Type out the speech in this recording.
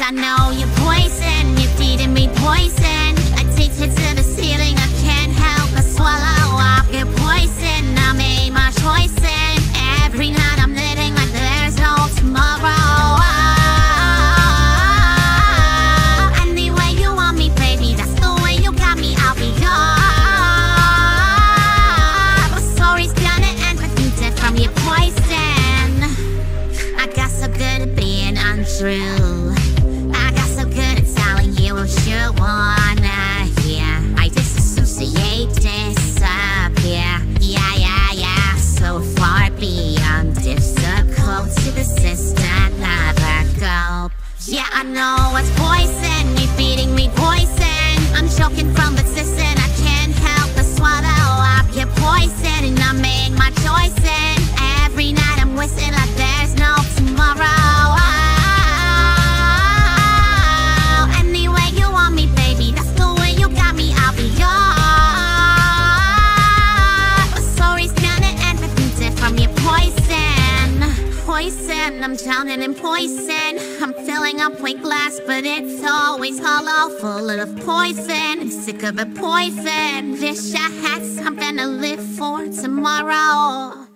I know you're poison, you're feeding me poison. I teach it to the ceiling, I can't help but swallow up your poison. I made my choice and every night I'm living like there's no tomorrow. Poison. I got so good at being untrue. Yeah, I know it's poison, you feeding me poison. I'm choking from the system. I can't help but swallow up your poison. And I make my choices every night I'm wishing like there's no tomorrow. poison. I'm drowning in poison. I'm filling up with glass, but it's always hollow, full of poison. I'm sick of the poison. Wish I had something to live for tomorrow.